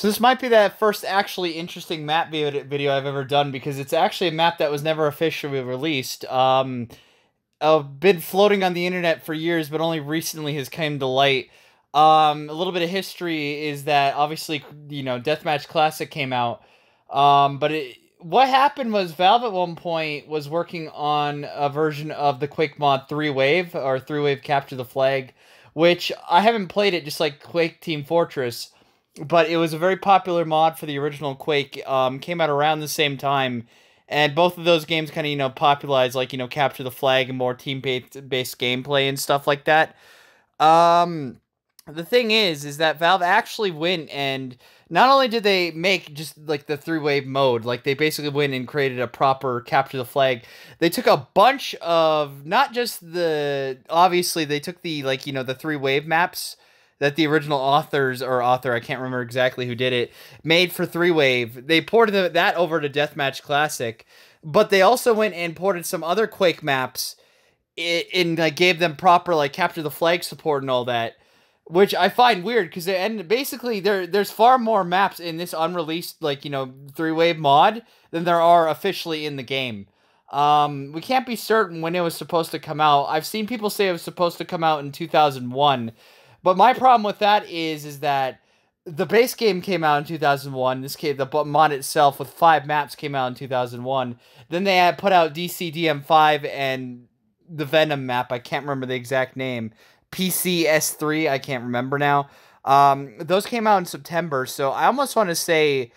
So this might be that first actually interesting map video I've ever done because it's actually a map that was never officially released. Um, uh, been floating on the internet for years, but only recently has come to light. Um, a little bit of history is that obviously, you know, Deathmatch Classic came out. Um, but it, what happened was Valve at one point was working on a version of the Quake mod 3 Wave or 3 Wave Capture the Flag, which I haven't played it just like Quake Team Fortress but it was a very popular mod for the original Quake. Um, came out around the same time, and both of those games kind of you know popularized like you know capture the flag and more team based gameplay and stuff like that. Um, the thing is, is that Valve actually went and not only did they make just like the three wave mode, like they basically went and created a proper capture the flag. They took a bunch of not just the obviously they took the like you know the three wave maps that the original authors or author, I can't remember exactly who did it, made for Three Wave. They ported that over to Deathmatch Classic, but they also went and ported some other Quake maps and like gave them proper like capture the flag support and all that, which I find weird because and basically there there's far more maps in this unreleased like you know Three Wave mod than there are officially in the game. Um, we can't be certain when it was supposed to come out. I've seen people say it was supposed to come out in 2001 but my problem with that is is that the base game came out in 2001. This came the mod itself with five maps came out in 2001. Then they had put out DCDM5 and the Venom map. I can't remember the exact name. PCS3. I can't remember now. Um, those came out in September, so I almost want to say,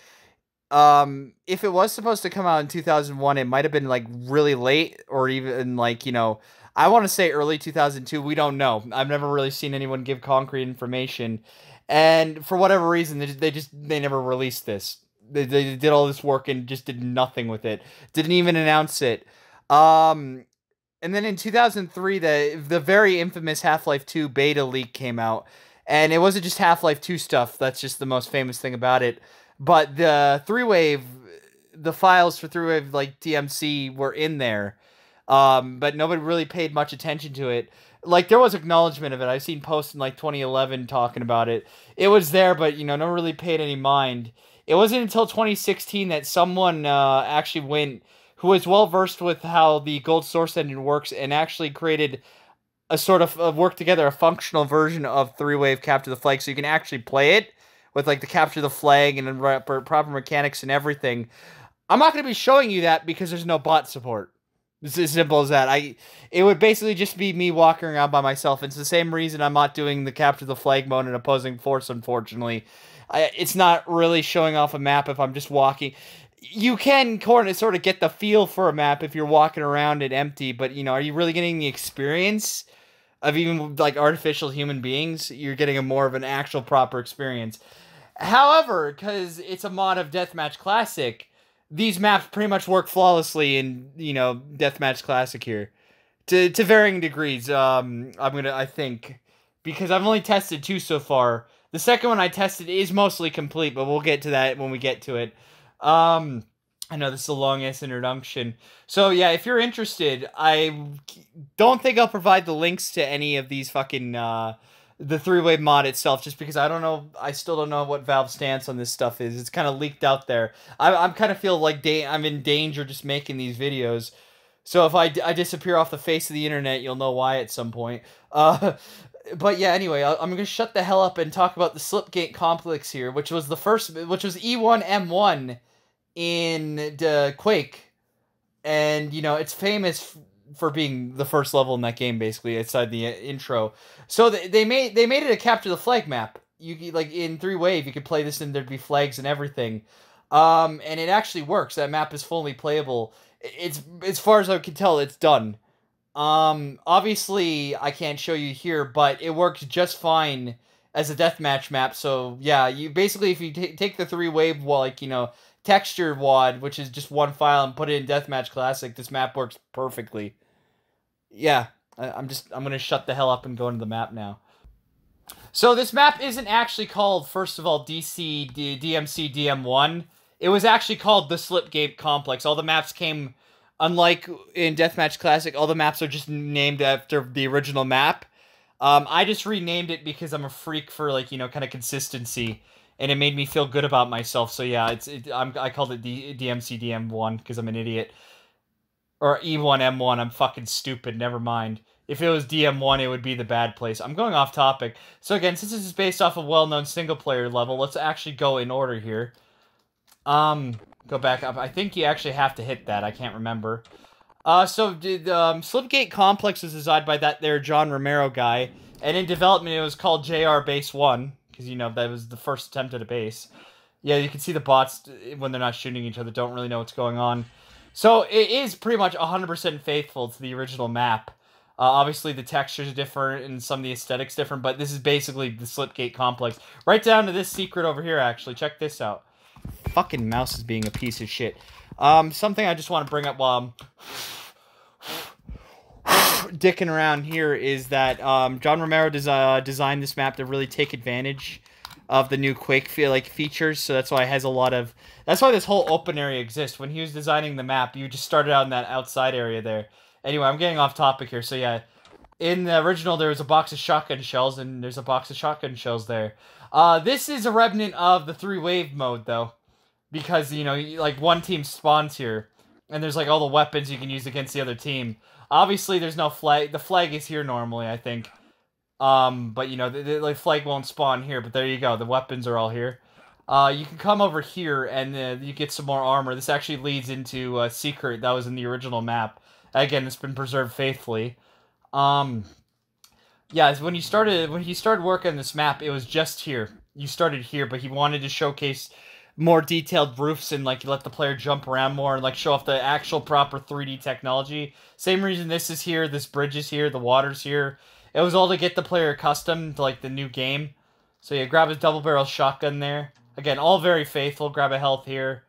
um, if it was supposed to come out in 2001, it might have been like really late, or even like you know I want to say early 2002. We don't know. I've never really seen anyone give concrete information, and for whatever reason, they just they, just, they never released this. They, they did all this work and just did nothing with it. Didn't even announce it. Um, and then in 2003, the the very infamous Half Life 2 beta leak came out, and it wasn't just Half Life 2 stuff. That's just the most famous thing about it. But the three wave, the files for three wave like DMC were in there um, but nobody really paid much attention to it. Like there was acknowledgement of it. I've seen posts in like 2011 talking about it. It was there, but you know, no one really paid any mind. It wasn't until 2016 that someone uh, actually went who was well versed with how the Gold Source engine works and actually created a sort of uh, work together a functional version of three wave capture the flag, so you can actually play it with like the capture the flag and proper mechanics and everything. I'm not going to be showing you that because there's no bot support. It's as simple as that. I it would basically just be me walking around by myself. It's the same reason I'm not doing the capture the flag mode in opposing force. Unfortunately, I, it's not really showing off a map if I'm just walking. You can sort of get the feel for a map if you're walking around it empty, but you know, are you really getting the experience of even like artificial human beings? You're getting a more of an actual proper experience. However, because it's a mod of Deathmatch Classic these maps pretty much work flawlessly in you know deathmatch classic here. To to varying degrees um i'm gonna i think because i've only tested two so far. The second one i tested is mostly complete but we'll get to that when we get to it. Um i know this is a long ass introduction. So yeah if you're interested i don't think i'll provide the links to any of these fucking uh the three wave mod itself, just because I don't know, I still don't know what Valve's stance on this stuff is. It's kind of leaked out there. I, I'm kind of feel like da- I'm in danger just making these videos. So if I, I disappear off the face of the internet, you'll know why at some point. Uh, but yeah, anyway, I, am gonna shut the hell up and talk about the Slipgate complex here, which was the first, which was E1M1 in the Quake, and you know it's famous for being the first level in that game, basically outside the uh, intro. So they, they made they made it a capture the flag map. You like in three wave, you could play this and there'd be flags and everything. Um, and it actually works. That map is fully playable. It's as far as I can tell, it's done. Um, obviously, I can't show you here, but it works just fine as a deathmatch map. So yeah, you basically if you take the three wave like you know texture WAD, which is just one file, and put it in Deathmatch Classic, this map works perfectly. Yeah, I, am just I'm gonna shut the hell up and go into the map now. So this map isn't actually called first of all DC D, DMC DM1. It was actually called the Slipgate Complex. All the maps came, unlike in Deathmatch Classic, all the maps are just named after the original map. Um, I just renamed it because I'm a freak for like you know kind of consistency and it made me feel good about myself. So yeah, it's it, I'm, I called it D, DMC DM1 because I'm an idiot. Or E1M1, I'm fucking stupid, never mind. If it was DM1, it would be the bad place. I'm going off topic. So again, since this is based off a well-known single-player level, let's actually go in order here. Um, go back up. I think you actually have to hit that. I can't remember. Uh, so did um, Slipgate Complex was designed by that there John Romero guy, and in development it was called JR Base One because you know that was the first attempt at a base. Yeah, you can see the bots when they're not shooting each other don't really know what's going on. So it is pretty much 100% faithful to the original map. Uh, obviously, the textures are different and some of the aesthetics different, but this is basically the Slipgate complex. Right down to this secret over here, actually. Check this out. Fucking mouse is being a piece of shit. Um, something I just want to bring up while I'm dicking around here is that um, John Romero des uh, designed this map to really take advantage of the new Quake feel like features. So that's why it has a lot of. That's why this whole open area exists. When he was designing the map, you just started out in that outside area there. Anyway, I'm getting off topic here. So yeah, in the original there was a box of shotgun shells, and there's a box of shotgun shells there. Uh, this is a remnant of the three wave mode though, because you know like one team spawns here, and there's like all the weapons you can use against the other team. Obviously, there's no flag. The flag is here normally, I think. Um, but you know, the, the like flag won't spawn here. But there you go. The weapons are all here. Uh, you can come over here and uh, you get some more armor. This actually leads into a secret that was in the original map. Again, it's been preserved faithfully. Um, yeah, when you started when he started working on this map, it was just here. You started here, but he wanted to showcase more detailed roofs and like let the player jump around more and like show off the actual proper 3D technology. Same reason this is here, this bridge is here, the water's here. It was all to get the player accustomed to like the new game. So yeah, grab his double barrel shotgun there. Again, all very faithful. Grab a health here.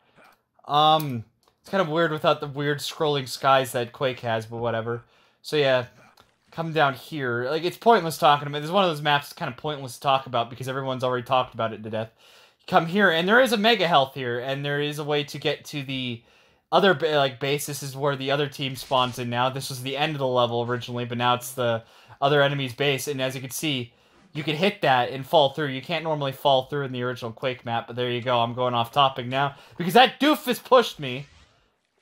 Um, it's kind of weird without the weird scrolling skies that Quake has, but whatever. So yeah, come down here. Like it's pointless talking about. This is one of those maps that's kind of pointless to talk about because everyone's already talked about it to death. Come here, and there is a mega health here, and there is a way to get to the other like base. This is where the other team spawns in now. This was the end of the level originally, but now it's the other enemy's base. And as you can see, you can hit that and fall through. You can't normally fall through in the original Quake map, but there you go. I'm going off topic now because that doofus pushed me.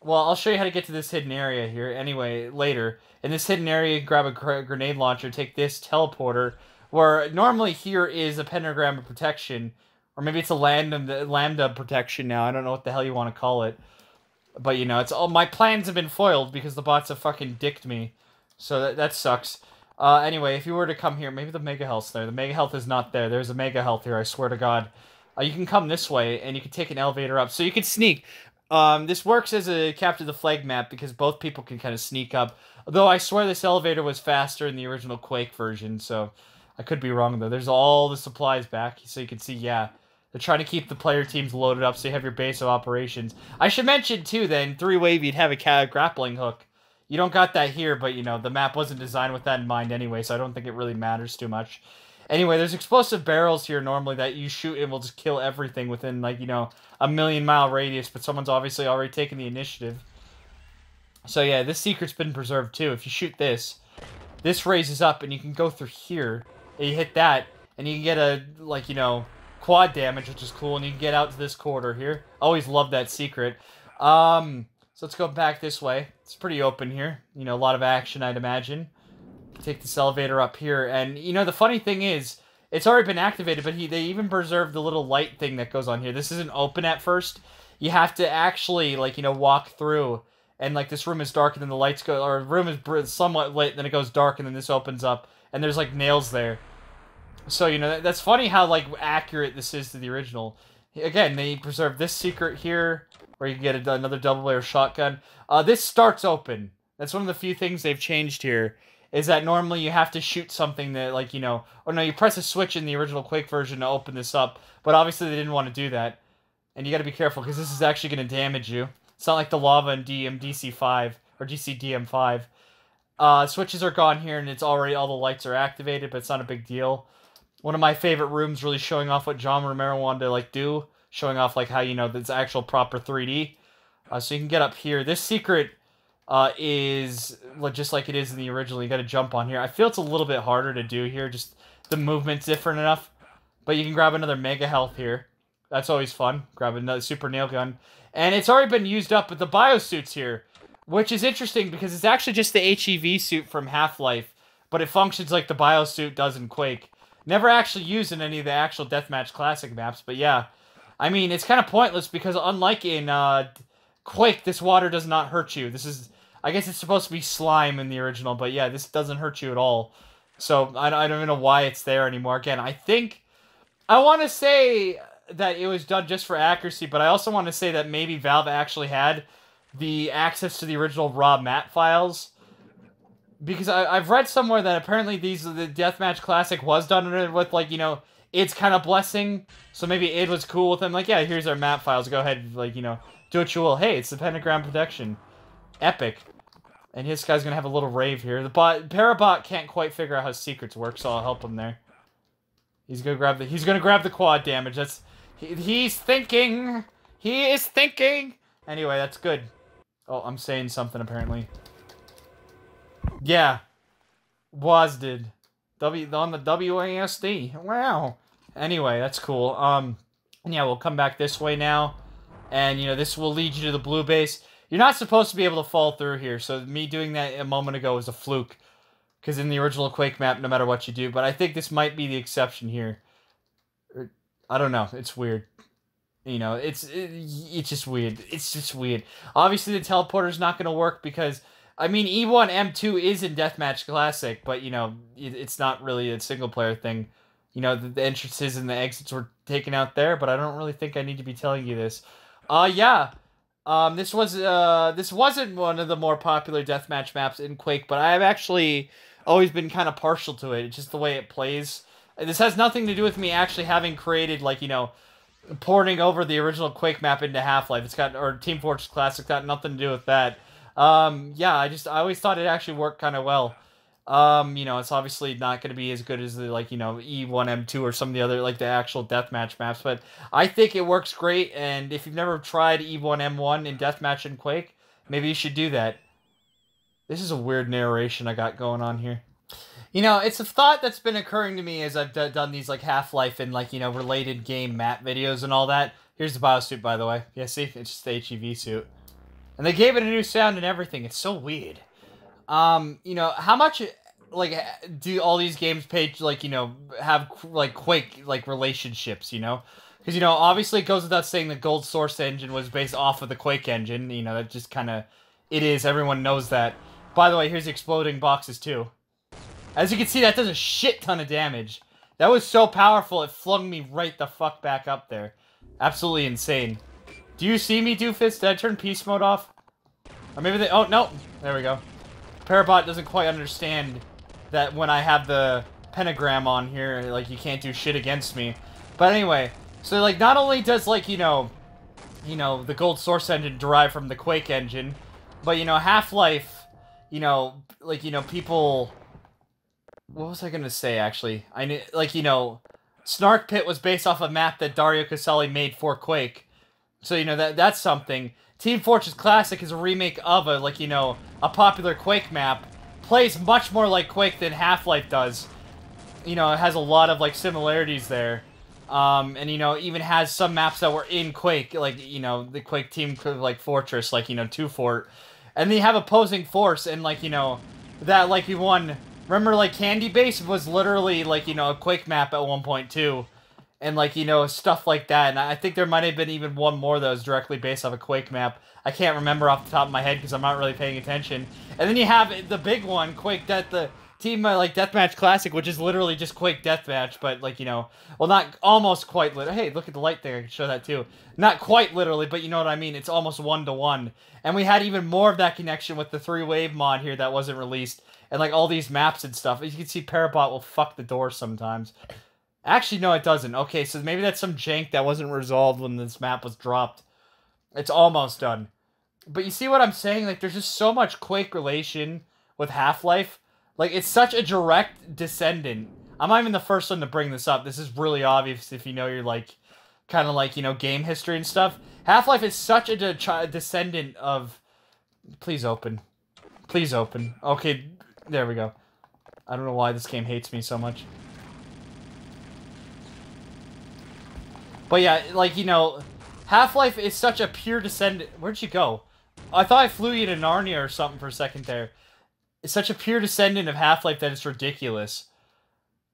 Well, I'll show you how to get to this hidden area here anyway later. In this hidden area, grab a grenade launcher, take this teleporter, where normally here is a pentagram of protection, or maybe it's a lambda, lambda protection now. I don't know what the hell you want to call it. But, you know, it's all my plans have been foiled because the bots have fucking dicked me. So that, that sucks. Uh, anyway, if you were to come here, maybe the Mega Health's there. The Mega Health is not there. There's a Mega Health here, I swear to God. Uh, you can come this way, and you can take an elevator up. So you can sneak. Um, this works as a capture the flag map because both people can kind of sneak up. Though I swear this elevator was faster in the original Quake version, so I could be wrong though. There's all the supplies back, so you can see, yeah, they're trying to keep the player teams loaded up so you have your base of operations. I should mention too, then three wave you'd have a cat grappling hook you don't got that here, but you know, the map wasn't designed with that in mind anyway, so I don't think it really matters too much. Anyway, there's explosive barrels here normally that you shoot and will just kill everything within like, you know, a million mile radius, but someone's obviously already taken the initiative. So yeah, this secret's been preserved too. If you shoot this, this raises up and you can go through here, and you hit that, and you can get a, like, you know, quad damage, which is cool, and you can get out to this corridor here. Always love that secret. Um, so let's go back this way. It's pretty open here. You know, a lot of action, I'd imagine. Take this elevator up here. And, you know, the funny thing is, it's already been activated, but he they even preserved the little light thing that goes on here. This isn't open at first. You have to actually, like, you know, walk through. And, like, this room is dark, and then the lights go... Or room is somewhat lit, then it goes dark, and then this opens up. And there's, like, nails there. So, you know, that's funny how, like, accurate this is to the original. Again, they preserve this secret here where you can get a, another double layer shotgun. Uh, this starts open. That's one of the few things they've changed here. Is that normally you have to shoot something that, like, you know, or no, you press a switch in the original Quake version to open this up, but obviously they didn't want to do that. And you gotta be careful, because this is actually gonna damage you. It's not like the lava in DM DC5, or DC-DM5. Uh, switches are gone here, and it's already, all the lights are activated, but it's not a big deal. One of my favorite rooms really showing off what John Romero wanted to, like, do showing off like how you know it's actual proper 3D. Uh, so you can get up here. This secret uh, is just like it is in the original. You got to jump on here. I feel it's a little bit harder to do here. Just the movement's different enough. But you can grab another Mega Health here. That's always fun. Grab another super nail gun. And it's already been used up with the biosuits here, which is interesting because it's actually just the HEV suit from Half-Life, but it functions like the biosuit does in Quake. Never actually used in any of the actual Deathmatch Classic maps, but yeah. I mean, it's kind of pointless because unlike in uh, Quake, this water does not hurt you. This is, I guess it's supposed to be slime in the original, but yeah, this doesn't hurt you at all. So I, I don't even know why it's there anymore. Again, I think, I want to say that it was done just for accuracy, but I also want to say that maybe Valve actually had the access to the original raw map files. Because I, I've read somewhere that apparently these the Deathmatch Classic was done with like you know its kind of blessing, so maybe it was cool with them. Like yeah, here's our map files. Go ahead, like you know, do what you will. Hey, it's the pentagram protection, epic. And this guy's gonna have a little rave here. The bot Parabot can't quite figure out how secrets work, so I'll help him there. He's gonna grab the he's gonna grab the quad damage. That's he, he's thinking. He is thinking. Anyway, that's good. Oh, I'm saying something apparently. Yeah. Was did. W on the WASD. Wow. Anyway, that's cool. Um yeah, we'll come back this way now. And you know, this will lead you to the blue base. You're not supposed to be able to fall through here, so me doing that a moment ago was a fluke. Because in the original Quake map, no matter what you do, but I think this might be the exception here. I don't know. It's weird. You know, it's it, it's just weird. It's just weird. Obviously, the teleporter's not going to work because I mean, E1 M2 is in Deathmatch Classic, but you know, it, it's not really a single player thing. You know, the, the, entrances and the exits were taken out there, but I don't really think I need to be telling you this. Uh yeah. Um this was uh this wasn't one of the more popular deathmatch maps in Quake, but I've actually always been kind of partial to it. It's just the way it plays. This has nothing to do with me actually having created, like, you know, porting over the original Quake map into Half-Life. It's got, or Team Fortress Classic, got nothing to do with that. Um, yeah, I just, I always thought it actually worked kind of well. Um, you know, it's obviously not going to be as good as the, like, you know, E1, M2 or some of the other, like, the actual deathmatch maps, but I think it works great, and if you've never tried E1, M1 in deathmatch and Quake, maybe you should do that. This is a weird narration I got going on here. You know, it's a thought that's been occurring to me as I've d- done these like Half Life and like you know related game map videos and all that. Here's the biosuit, by the way. Yeah, see, it's just the HEV suit, and they gave it a new sound and everything. It's so weird. Um, you know, how much like do all these games pay like you know have like Quake like relationships? You know, because you know obviously it goes without saying the Gold Source engine was based off of the Quake engine. You know, that just kind of it is. Everyone knows that. By the way, here's exploding boxes too. As you can see, that does a shit ton of damage. That was so powerful, it flung me right the fuck back up there. Absolutely insane. Do you see me, Doofus? Did I turn peace mode off? Or maybe they- oh, no! There we go. Parabot doesn't quite understand that when I have the pentagram on here, like, you can't do shit against me. But anyway, so, like, not only does, like, you know, you know, the Gold Source engine derive from the Quake engine, but, you know, Half-Life, you know, like, you know, people what was I gonna say? Actually, I knew, like you know, Snark Pit was based off a map that Dario Casali made for Quake, so you know that that's something. Team Fortress Classic is a remake of a like you know a popular Quake map. Plays much more like Quake than Half Life does. You know, it has a lot of like similarities there. Um, and you know, even has some maps that were in Quake, like you know, the Quake team like Fortress, like you know, Two Fort, and they have opposing force, and like you know, that like you won Remember, like, Candy Base was literally, like, you know, a Quake map at 1.2. And, like, you know, stuff like that. And I think there might have been even one more that was directly based off a Quake map. I can't remember off the top of my head because I'm not really paying attention. And then you have the big one, Quake Death, the Team, uh, like, Deathmatch Classic, which is literally just Quake Deathmatch, but, like, you know, well, not almost quite literally. Hey, look at the light there. I can show that, too. Not quite literally, but you know what I mean. It's almost one-to-one. -one. And we had even more of that connection with the three-wave mod here that wasn't released and like all these maps and stuff. As you can see, Parabot will fuck the door sometimes. Actually, no, it doesn't. Okay, so maybe that's some jank that wasn't resolved when this map was dropped. It's almost done. But you see what I'm saying? Like, there's just so much Quake relation with Half-Life. Like, it's such a direct descendant. I'm not even the first one to bring this up. This is really obvious if you know your, like, kind of like, you know, game history and stuff. Half-Life is such a de descendant of... Please open. Please open. Okay, there we go. I don't know why this game hates me so much. But yeah, like, you know, Half-Life is such a pure descendant. Where'd you go? I thought I flew you to Narnia or something for a second there. It's such a pure descendant of Half-Life that it's ridiculous.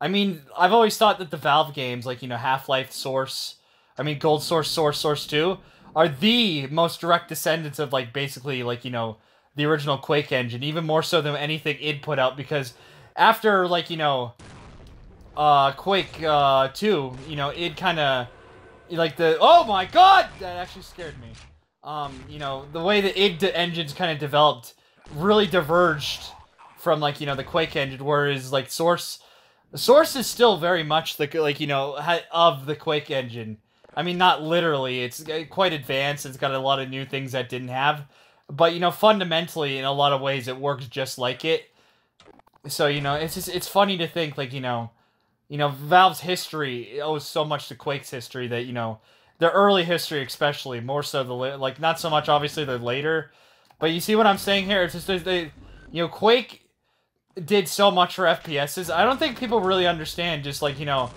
I mean, I've always thought that the Valve games, like, you know, Half-Life, Source, I mean, Gold Source, Source, Source 2, are the most direct descendants of, like, basically, like, you know, the original Quake engine, even more so than anything id put out, because after, like, you know, uh, Quake, uh, 2, you know, it kind of, like, the, oh my god! That actually scared me. Um, you know, the way the id engines kind of developed really diverged from, like, you know, the Quake engine, whereas, like, Source source is still very much the like you know of the Quake engine. I mean, not literally. It's uh, quite advanced. It's got a lot of new things that didn't have, but you know, fundamentally, in a lot of ways, it works just like it. So you know, it's just it's funny to think like you know, you know, Valve's history owes so much to Quake's history that you know, their early history especially more so the like not so much obviously the later, but you see what I'm saying here? It's just they, you know, Quake did so much for FPSs. I don't think people really understand just like, you know,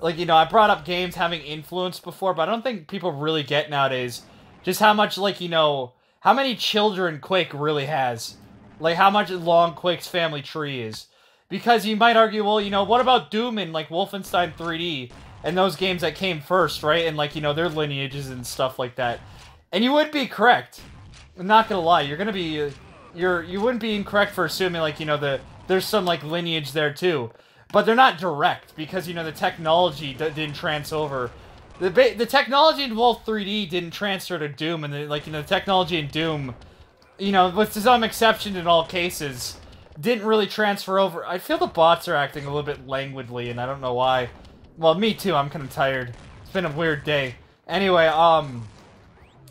like, you know, I brought up games having influence before, but I don't think people really get nowadays just how much, like, you know, how many children Quake really has. Like, how much long Quake's family tree is. Because you might argue, well, you know, what about Doom and, like, Wolfenstein 3D and those games that came first, right? And, like, you know, their lineages and stuff like that. And you would be correct. I'm not gonna lie, you're gonna be... Uh, you're you wouldn't be incorrect for assuming like you know the there's some like lineage there too, but they're not direct because you know the technology didn't transfer over. The the technology in Wolf 3D didn't transfer to Doom, and the, like you know the technology in Doom, you know with some exception in all cases, didn't really transfer over. I feel the bots are acting a little bit languidly, and I don't know why. Well, me too. I'm kind of tired. It's been a weird day. Anyway, um,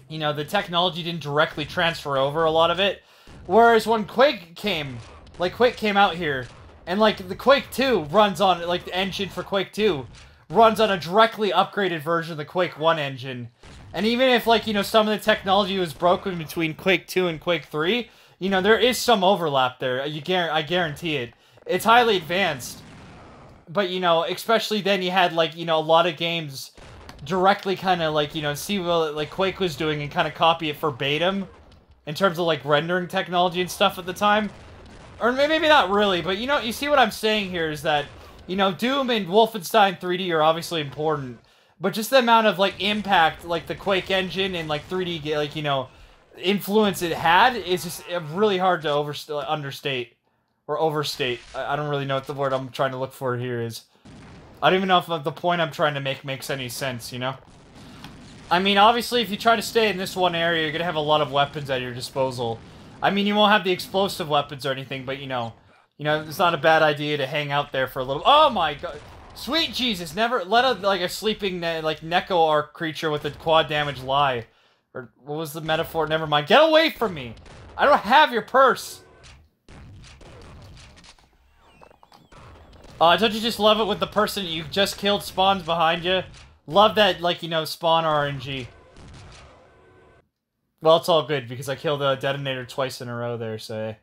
you know the technology didn't directly transfer over a lot of it Whereas when Quake came, like Quake came out here, and like the Quake 2 runs on, like the engine for Quake 2, runs on a directly upgraded version of the Quake 1 engine. And even if like, you know, some of the technology was broken between Quake 2 and Quake 3, you know, there is some overlap there. Uh, you guarantee, I guarantee it. It's highly advanced. But, you know, especially then you had like, you know, a lot of games directly kind of like, you know, see what like Quake was doing and kind of copy it verbatim in terms of like rendering technology and stuff at the time. Or maybe not really, but you know, you see what I'm saying here is that, you know, Doom and Wolfenstein 3D are obviously important, but just the amount of like impact, like the Quake engine and like 3D, like, you know, influence it had is just uh, really hard to over understate or overstate. I, I don't really know what the word I'm trying to look for here is. I don't even know if the point I'm trying to make makes any sense, you know? I mean, obviously, if you try to stay in this one area, you're gonna have a lot of weapons at your disposal. I mean, you won't have the explosive weapons or anything, but, you know, you know, it's not a bad idea to hang out there for a little- Oh my god! Sweet Jesus, never let a, like, a sleeping, like, Neko Arc creature with a quad damage lie. Or, what was the metaphor? Never mind. Get away from me! I don't have your purse! Uh, don't you just love it with the person you just killed spawns behind you? Love that, like, you know, spawn RNG. Well, it's all good, because I killed a detonator twice in a row there, so...